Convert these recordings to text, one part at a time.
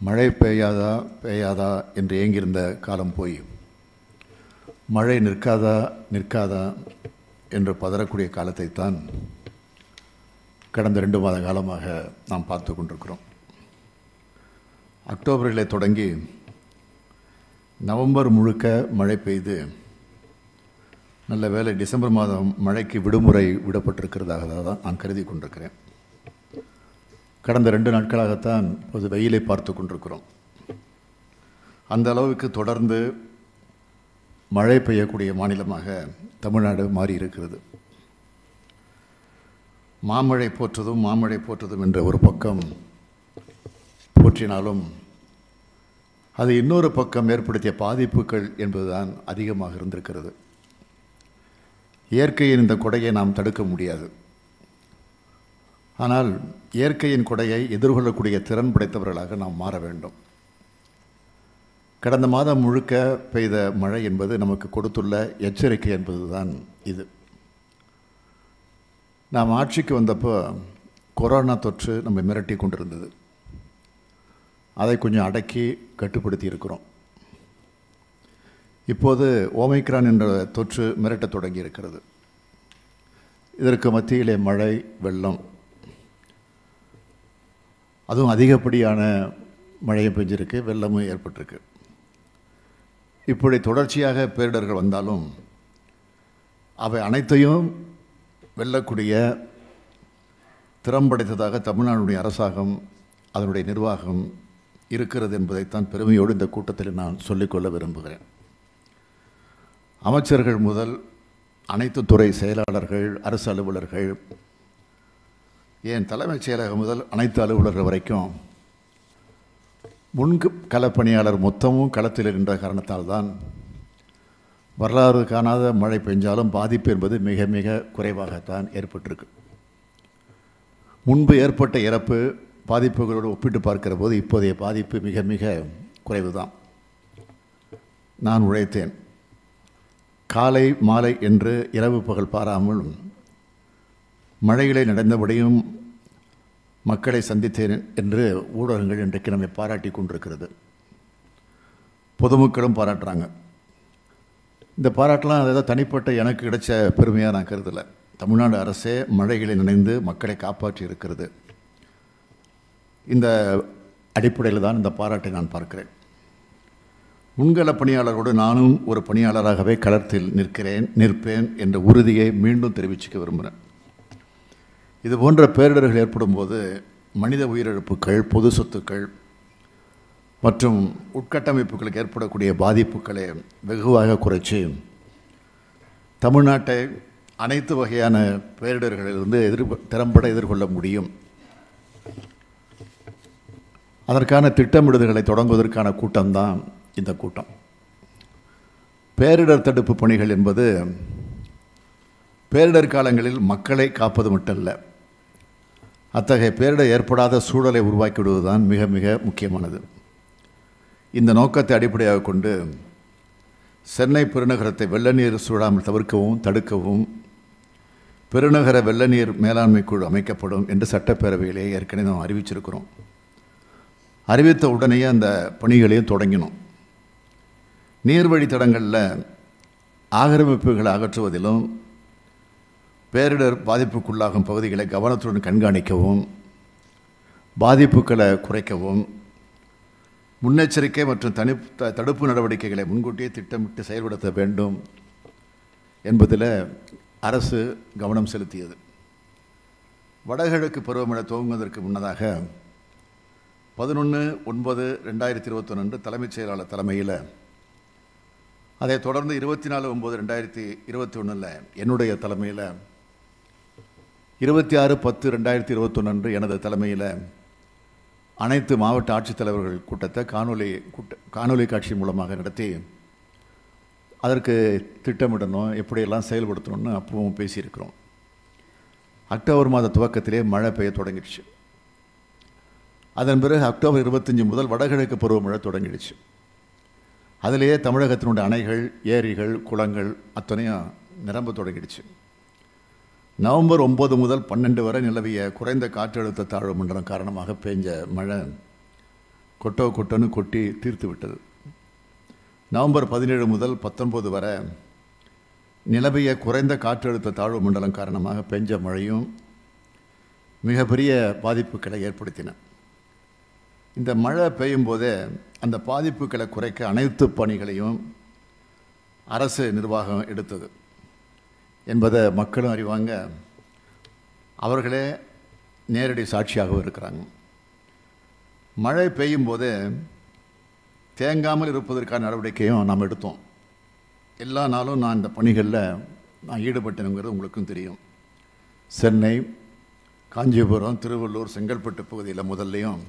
மழை பெய்யாதா பெய்யாதா என்று ஏங்கியிருந்த காலம் போய் மழை நிற்காதா நிற்காதா என்று பதறக்கூடிய காலத்தை தான் கடந்த ரெண்டு மாத காலமாக நாம் பார்த்து கொண்டிருக்கிறோம். அக்டோபரிலே தொடங்கி நவம்பர் முழுக்க மழை பெய்து நல்ல வேளை டிசம்பர் மாதம் மழைக்கு விடுமுறை விடப்பட்டிருக்கிறதாக தான் நான் கருதி கொண்டிருக்கிறேன். கடந்த ரெண்டு நாட்களாகத்தான் இப்போது வெயிலை பார்த்து கொண்டிருக்கிறோம். அந்த அளவுக்கு தொடர்ந்து மழை பெய்யக்கூடிய மாநிலமாக தமிழ்நாடு மாறி இருக்கிறது மாமழை போற்றதும் மாமழை போற்றதும் என்ற ஒரு பக்கம் போற்றினாலும் அது இன்னொரு பக்கம் ஏற்படுத்திய பாதிப்புகள் என்பதுதான் அதிகமாக இருந்திருக்கிறது. இயற்கையின் இந்த கொடையை நாம் தடுக்க முடியாது. ஆனால் இயற்கையின் கொடையை எதிர்கொள்ளக்கூடிய திறன் படைத்தவர்களாக நாம் மாற வேண்டும். கடந்த மாதம் முழுக்க பெய்த மழை என்பது நமக்கு கொடுத்துள்ள எச்சரிக்கை என்பதுதான் இது. நாம் ஆட்சிக்கு வந்தப்போ கொரோனா தொற்று நம்ம மிரட்டி கொண்டிருந்தது. அதை கொஞ்சம் அடக்கி கட்டுப்படுத்தி இருக்கிறோம். இப்போது ஓமைக்ரான் என்ற தொற்று மிரட்டத் தொடங்கி இருக்கிறது இதற்கு மத்தியிலே மழை வெள்ளம் அதுவும் அதிகப்படியான மழையும் பெஞ்சிருக்கு வெள்ளமும் ஏற்பட்டிருக்கு. இப்படி தொடர்ச்சியாக பேரிடர்கள் வந்தாலும் அவை அனைத்தையும் வெல்லக்கூடிய திறம்படைத்ததாக தமிழ்நாடுடைய அரசாங்கம் அதனுடைய நிர்வாகம் இருக்கிறது என்பதைத்தான் பெருமையோடு இந்த கூட்டத்தில் நான் சொல்லிக்கொள்ள விரும்புகிறேன். அமைச்சர்கள் முதல் அனைத்து துறை செயலாளர்கள் அரசு அலுவலர்கள் ஏன் தலைமைச் செயலகம் முதல் அனைத்து அலுவலர்கள் வரைக்கும் முன்கு களப்பணியாளர் மொத்தமும் களத்தில் இருக்கின்ற காரணத்தால் தான் வரலாறு காணாத மழை பெஞ்சாலும் பாதிப்பு என்பது மிக மிக குறைவாகத்தான் ஏற்பட்டிருக்கு. முன்பு ஏற்பட்ட இறப்பு பாதிப்புகளோடு ஒப்பிட்டு பார்க்கிற போது இப்போதைய பாதிப்பு மிக மிக குறைவு தான் நான் உழைத்தேன். காலை மாலை என்று இரவு பகல் பாராமல் மழைகளை நடந்தபடியும் மக்களை சந்தித்தேன் என்று ஊடகங்கள் இன்றைக்கு நம்மை பாராட்டி கொண்டிருக்கிறது. பொதுமக்களும் பாராட்டுறாங்க. இந்த பாராட்டெலாம் அதாவது தனிப்பட்ட எனக்கு கிடைச்ச பெருமையாக நான் கருதலை. தமிழ்நாடு அரசே மழைகளை நினைந்து மக்களை காப்பாற்றி இருக்கிறது. இந்த அடிப்படையில் தான் இந்த பாராட்டை நான் பார்க்கிறேன். முன்கள பணியாளரோடு நானும் ஒரு பணியாளராகவே களத்தில் நிற்கிறேன் நிற்பேன் என்ற உறுதியை மீண்டும் தெரிவிச்சுக்க விரும்புகிறேன் இது போன்ற பேரிடர்கள் ஏற்படும் போது மனித உயிரிழப்புகள் பொது சொத்துக்கள் மற்றும் உட்கட்டமைப்புகளுக்கு ஏற்படக்கூடிய பாதிப்புகளை வெகுவாக குறைச்சி தமிழ்நாட்டை அனைத்து வகையான பேரிடர்களிலிருந்து எதிர் திறம்பட எதிர்கொள்ள முடியும். அதற்கான திட்டமிடுதல்களை தொடங்குவதற்கான கூட்டம்தான் இந்த கூட்டம். பேரிடர் தடுப்பு பணிகள் என்பது பேரிடர் காலங்களில் மக்களை காப்பது மட்டுமல்ல அத்தகைய பேரிடர் ஏற்படாத சூழலை உருவாக்கிவிடுவதுதான் மிக மிக முக்கியமானது. இந்த நோக்கத்தை அடிப்படையாக கொண்டு சென்னை பெருநகரத்தை வெள்ள நீர் சூழாமல் தவிர்க்கவும் தடுக்கவும் பெருநகர வெள்ள நீர் மேலாண்மை குழு அமைக்கப்படும் என்று சட்டப்பேரவையிலே ஏற்கனவே நாம் அறிவிச்சிருக்கிறோம். அறிவித்த உடனேயே அந்த பணிகளையும் தொடங்கினோம். நீர்வழித்தடங்களில் ஆக்கிரமிப்புகளை அகற்றுவதிலும் பேரிடர் பாதிப்புக்குள்ளாகும் பகுதிகளை கவனத்துடன் கண்காணிக்கவும் பாதிப்புகளை குறைக்கவும் முன்னெச்சரிக்கை மற்றும் தனி தடுப்பு நடவடிக்கைகளை முன்கூட்டியே திட்டமிட்டு செயல்படுத்த வேண்டும் என்பதில் அரசு கவனம் செலுத்தியது. வடகிழக்கு பருவமழை துவங்குவதற்கு முன்னதாக பதினொன்று ஒன்பது ரெண்டாயிரத்தி இருபத்தொன்று தலைமைச் செயலாளர் தலைமையில் அதைத் தொடர்ந்து இருபத்தி நாலு ஒம்பது ரெண்டாயிரத்தி இருபத்தி ஒன்றில் என்னுடைய தலைமையில் இருபத்தி ஆறு பத்து ரெண்டாயிரத்தி இருபத்தொன்று எனது தலைமையில் அனைத்து மாவட்ட ஆட்சித்தலைவர்கள் கூட்டத்தை காணொலி கூட்ட காணொலி காட்சி மூலமாக நடத்தி அதற்கு திட்டமிடணும் எப்படியெல்லாம் செயல்படுத்தணும்னு அப்பவும் பேசியிருக்கிறோம். அக்டோபர் மாத துவக்கத்திலே மழை பெய்ய தொடங்கிடுச்சு. அதன் பிறகு அக்டோபர் இருபத்தஞ்சி முதல் வடகிழக்கு பருவமழை தொடங்கிடுச்சு. அதிலேயே தமிழகத்தினுடைய அணைகள் ஏரிகள் குளங்கள் அத்தனையும் நிரம்ப தொடங்கிடுச்சு. நவம்பர் ஒம்பது முதல் பன்னெண்டு வரை நிலவிய குறைந்த காற்றழுத்த தாழ்வு மண்டலம் காரணமாக பெஞ்ச மழை கொட்டோ கொட்டோன்னு கொட்டி தீர்த்து விட்டது. நவம்பர் பதினேழு முதல் பத்தொன்பது வரை நிலவிய குறைந்த காற்றழுத்த தாழ்வு மண்டலம் காரணமாக பெஞ்ச மழையும் மிகப்பெரிய பாதிப்புகளை ஏற்படுத்தின. இந்த மழை பெய்யும் போதே அந்த பாதிப்புகளை குறைக்க அனைத்து பணிகளையும் அரசு நிர்வாகம் எடுத்தது. என்பதை மக்களும் அறிவாங்க. அவர்களே நேரடி சாட்சியாகவும் இருக்கிறாங்க. மழை பெய்யும் போது தேங்காமல் இருப்பதற்கான நடவடிக்கையும் நாம் எடுத்தோம். எல்லா நாளும் நான் இந்த பணிகளில் நான் ஈடுபட்டேனுங்கிறது உங்களுக்கும் தெரியும். சென்னை காஞ்சிபுரம் திருவள்ளூர் செங்கல்பட்டு பகுதியில் முதல்லையும்.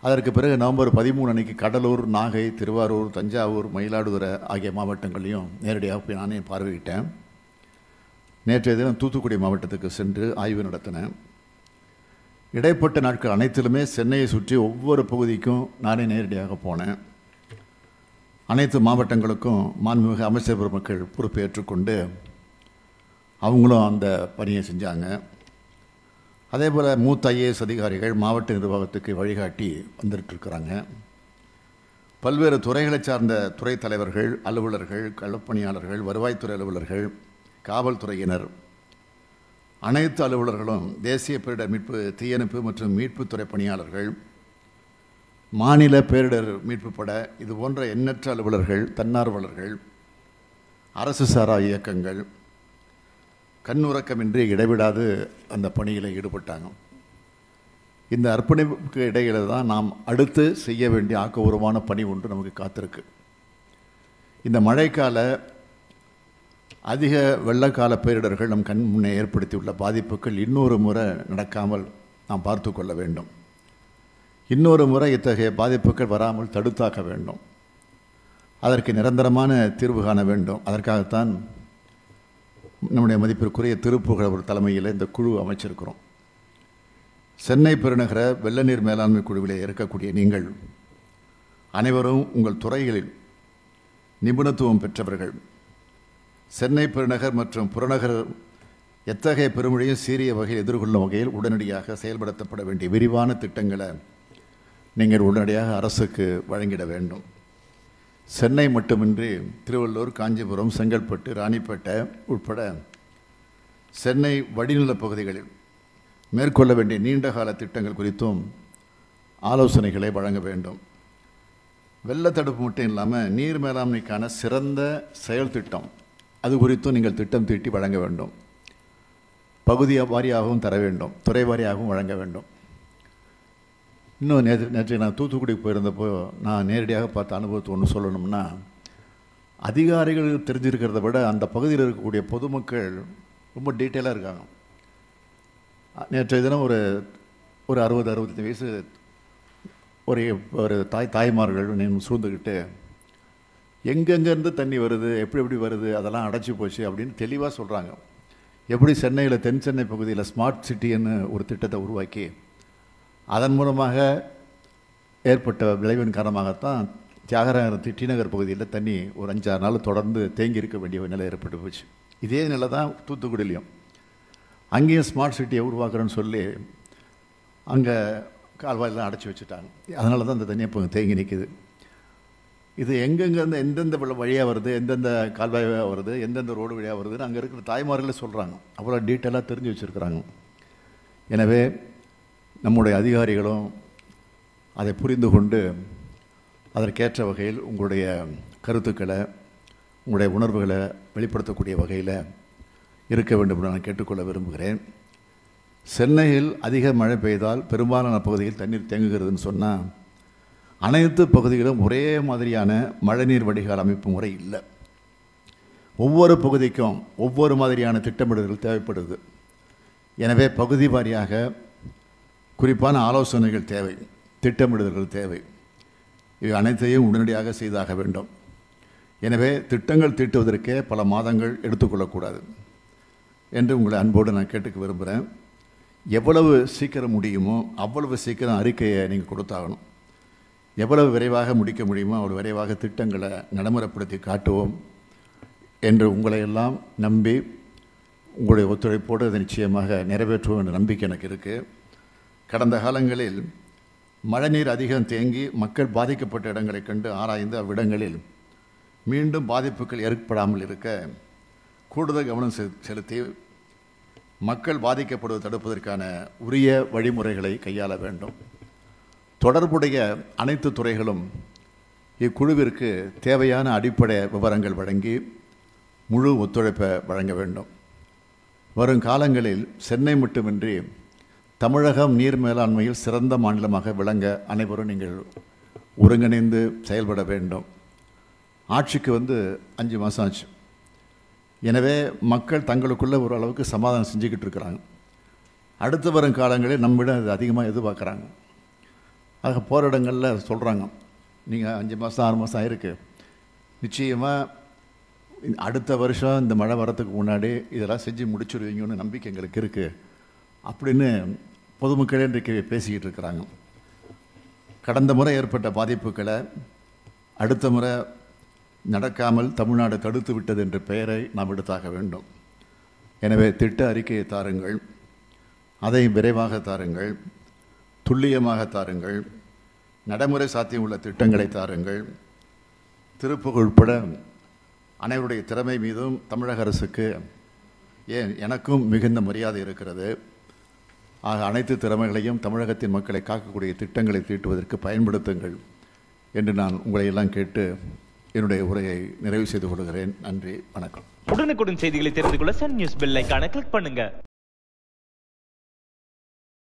அதற்கு பிறகு நவம்பர் பதிமூணு அன்னைக்கு கடலூர் நாகை திருவாரூர் தஞ்சாவூர் மயிலாடுதுறை ஆகிய மாவட்டங்களையும் நேரடியாக போய் நானே பார்வையிட்டேன். நேற்றைய தினம் தூத்துக்குடி மாவட்டத்துக்கு சென்று ஆய்வு நடத்தினேன் இடைப்பட்ட நாட்கள் அனைத்திலுமே சென்னையை சுற்றி ஒவ்வொரு பகுதிக்கும் நானே நேரடியாக போனேன். அனைத்து மாவட்டங்களுக்கும் மாண்புமிகு அமைச்சர் பெருமக்கள் பொறுப்பேற்றுக்கொண்டு அவங்களும் அந்த பணியை செஞ்சாங்க. அதே போல் மூத்த ஐஏஎஸ் அதிகாரிகள் மாவட்ட நிர்வாகத்துக்கு வழிகாட்டி வந்துட்டுருக்குறாங்க பல்வேறு துறைகளை சார்ந்த துறை தலைவர்கள் அலுவலர்கள் களப்பணியாளர்கள் வருவாய்த்துறை அலுவலர்கள் காவல்துறையினர். அனைத்து அலுவலர்களும் தேசிய பேரிடர் மீட்பு தீயணைப்பு மற்றும் மீட்புத்துறை பணியாளர்கள் மாநில பேரிடர் மீட்பு பட இது போன்ற எண்ணற்ற அலுவலர்கள் தன்னார்வலர்கள் அரசு சாரா இயக்கங்கள் கண்ணுறக்கமின்றி இடைவிடாது அந்த பணியில் ஈடுபட்டாங்க. இந்த அர்ப்பணிப்புக்கு இடையில தான் நாம் அடுத்து செய்ய வேண்டிய ஆக்கபூர்வமான பணி ஒன்று நமக்கு காத்திருக்கு. இந்த மழைக்கால அதிக வெள்ளக்கால பேரிடர்கள் நம் கண் முன்னே ஏற்படுத்தியுள்ள பாதிப்புகள் இன்னொரு முறை நடக்காமல் நாம் பார்த்து கொள்ள வேண்டும். இன்னொரு முறை இத்தகைய பாதிப்புகள் வராமல் தடுத்தாக்க வேண்டும். அதற்கு நிரந்தரமான தீர்வு காண வேண்டும். அதற்காகத்தான் நம்முடைய மதிப்பிற்குரிய திருப்புகழ் ஒரு தலைமையில் இந்த குழு அமைச்சிருக்கிறோம். சென்னை பெருநகர வெள்ள நீர் மேலாண்மை குழுவிலே இருக்கக்கூடிய நீங்கள் அனைவரும் உங்கள் துறைகளில் நிபுணத்துவம் பெற்றவர்கள். சென்னை பெருநகர் மற்றும் புறநகர் எத்தகைய பெருமொழியும் சீரிய வகையில் எதிர்கொள்ளும் வகையில் உடனடியாக செயல்படுத்தப்பட வேண்டிய விரிவான திட்டங்களை நீங்கள் உடனடியாக அரசுக்கு வழங்கிட வேண்டும். சென்னை மட்டுமின்றி திருவள்ளூர் காஞ்சிபுரம் செங்கல்பட்டு ராணிப்பேட்டை உட்பட சென்னை வடிநிலப் பகுதிகளில் மேற்கொள்ள வேண்டிய நீண்டகால திட்டங்கள் குறித்தும் ஆலோசனைகளை வழங்க வேண்டும். வெள்ள தடுப்பு மட்டும் இல்லாமல் நீர் மேலாண்மைக்கான சிறந்த செயல் திட்டம் அது குறித்தும் நீங்கள் திட்டம் தீட்டி வழங்க வேண்டும். பகுதி வாரியாகவும் தர வேண்டும். துறை வாரியாகவும் வழங்க வேண்டும். இன்னும் நேற்று நேற்று நான் தூத்துக்குடி போயிருந்தப்போ நான் நேரடியாக பார்த்த அனுபவத்தை ஒன்று சொல்லணும்னா அதிகாரிகள் தெரிஞ்சிருக்கிறத விட அந்த பகுதியில் இருக்கக்கூடிய பொதுமக்கள் ரொம்ப டீட்டெயிலாக இருக்காங்க. நேற்றைய தினம் ஒரு ஒரு அறுபது அறுபத்தஞ்சு வயசு ஒரு ஒரு தாய் தாய்மார்கள் சூழ்ந்துக்கிட்டு எங்கெங்கேருந்து தண்ணி வருது எப்படி எப்படி வருது அதெல்லாம் அடைச்சி போச்சு அப்படின்னு தெளிவாக சொல்கிறாங்க எப்படி சென்னையில் தென் சென்னை பகுதியில் ஸ்மார்ட் சிட்டின்னு ஒரு திட்டத்தை உருவாக்கி அதன் மூலமாக ஏற்பட்ட விளைவின் காரணமாகத்தான் தியாகராயர் டி நகர் பகுதியில் தண்ணி ஒரு அஞ்சாறு நாள் தொடர்ந்து தேங்கி இருக்க வேண்டிய ஒரு நிலை ஏற்பட்டு போச்சு. இதே நிலை தான் தூத்துக்குடியிலையும். அங்கேயும் ஸ்மார்ட் சிட்டியை உருவாக்குறேன்னு சொல்லி அங்கே கால்வாயெல்லாம் அடைச்சி வச்சுட்டாங்க. அதனால தான் அந்த தண்ணி இப்போ தேங்கி நிற்கிது இது எங்கெங்கேருந்து எந்தெந்த வழியாக வருது எந்தெந்த கால்வாய் வருது எந்தெந்த ரோடு வழியாக வருதுன்னு அங்கே இருக்கிற தாய்மார்களே சொல்கிறாங்க அவ்வளோ டீட்டெயிலாக தெரிஞ்சு வச்சுருக்கிறாங்க. எனவே நம்முடைய அதிகாரிகளும் அதை புரிந்து கொண்டு அதற்கேற்ற வகையில் உங்களுடைய கருத்துக்களை உங்களுடைய உணர்வுகளை வெளிப்படுத்தக்கூடிய வகையில் இருக்க வேண்டும் என்று நான் கேட்டுக்கொள்ள விரும்புகிறேன். சென்னையில் அதிக மழை பெய்தால் பெரும்பாலான பகுதியில் தண்ணீர் தேங்குகிறதுன்னு சொன்னால் அனைத்து பகுதிகளும் ஒரே மாதிரியான மழைநீர் வடிகால் அமைப்பு முறை இல்லை. ஒவ்வொரு பகுதிக்கும் ஒவ்வொரு மாதிரியான திட்டமிடல்கள் தேவைப்படுது. எனவே பகுதி வாரியாக குறிப்பான ஆலோசனைகள் தேவை திட்டமிடுதல்கள் தேவை. இவை அனைத்தையும் உடனடியாக செய்தாக வேண்டும். எனவே திட்டங்கள் தீட்டுவதற்கே பல மாதங்கள் எடுத்துக்கொள்ளக்கூடாது என்று உங்களை அன்போடு நான் கேட்டுக்க விரும்புகிறேன் எவ்வளவு சீக்கிரம் முடியுமோ அவ்வளவு சீக்கிரம் அறிக்கையை நீங்கள் கொடுத்தாகணும். எவ்வளவு விரைவாக முடிக்க முடியுமோ அவ்வளோ விரைவாக திட்டங்களை நடைமுறைப்படுத்தி காட்டுவோம் என்று உங்களையெல்லாம் நம்பி உங்களுடைய ஒத்துழைப்போடு அதை நிச்சயமாக நிறைவேற்றுவோம் என்ற நம்பிக்கை எனக்கு இருக்குது கடந்த காலங்களில் மழைநீர் அதிகம் தேங்கி மக்கள் பாதிக்கப்பட்ட இடங்களை கண்டு ஆராய்ந்து அவ்விடங்களில் மீண்டும் பாதிப்புகள் ஏற்படாமல் இருக்க கூடுதல் கவனம் செ- செலுத்தி மக்கள் பாதிக்கப்படுவதை தடுப்பதற்கான உரிய வழிமுறைகளை கையாள வேண்டும். தொடர்புடைய அனைத்து துறைகளும் இக்குழுவிற்கு தேவையான அடிப்படை விவரங்கள் வழங்கி முழு ஒத்துழைப்பை வழங்க வேண்டும். வரும் காலங்களில் சென்னை மட்டுமின்றி தமிழகம் நீர் மேலாண்மையில் சிறந்த மாநிலமாக விளங்க அனைவரும் நீங்கள் ஒருங்கிணைந்து செயல்பட வேண்டும். ஆட்சிக்கு வந்து அஞ்சு மாதம் ஆச்சு. எனவே மக்கள் தங்களுக்குள்ளே ஓரளவுக்கு சமாதானம் செஞ்சுக்கிட்டு இருக்கிறாங்க. அடுத்து வரும் காலங்களில் நம்மிடம் அது அதிகமாக எதிர்பார்க்குறாங்க. ஆக போகிற இடங்களில் சொல்கிறாங்க நீங்கள் அஞ்சு மாதம் ஆறு மாதம் ஆயிருக்கு. நிச்சயமாக அடுத்த வருஷம் இந்த மழை வரத்துக்கு முன்னாடி இதெல்லாம் செஞ்சு முடிச்சிடுவீங்கன்னு நம்பிக்கை எங்களுக்கு இருக்குது அப்படின்னு பொதுமக்களே இன்றைக்கு பேசிக்கிட்டு இருக்கிறாங்க. கடந்த முறை ஏற்பட்ட பாதிப்புகளை அடுத்த முறை நடக்காமல் தமிழ்நாடு தடுத்து விட்டது என்ற பெயரை நாம் எடுத்தாக வேண்டும். எனவே திட்ட அறிக்கையை தாருங்கள். அதை விரைவாக தாருங்கள். துல்லியமாக தாருங்கள். நடைமுறை சாத்தியம் உள்ள திட்டங்களை தாருங்கள். திருப்புகள் உட்பட அனைவருடைய திறமை மீதும் தமிழக அரசுக்கு ஏன் எனக்கும் மிகுந்த மரியாதை இருக்கிறது. ஆக அனைத்து திறமைகளையும் தமிழகத்தின் மக்களை காக்கக்கூடிய திட்டங்களை தீட்டுவதற்கு பயன்படுத்துங்கள் என்று நான் உங்களையெல்லாம் கேட்டு என்னுடைய உரையை நிறைவு செய்து கொள்கிறேன். நன்றி வணக்கம். உடனுக்குடன் செய்திகளை தெரிந்து கொள்ள சன் நியூஸ் பெல் ஐகானை கிளிக் பண்ணுங்க.